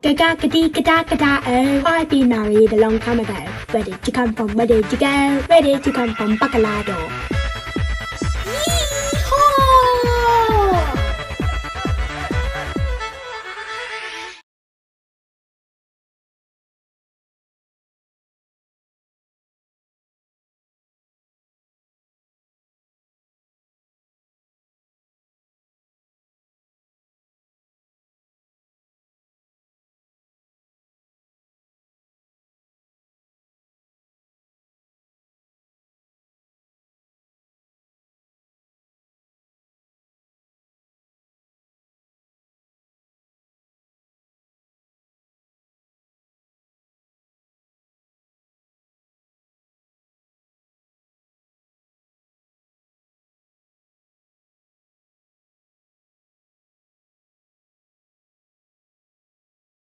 Gaga gadi gada gada oh I've been married a long time ago Where did you come from? Where did you go? Where did you come from? Bacalado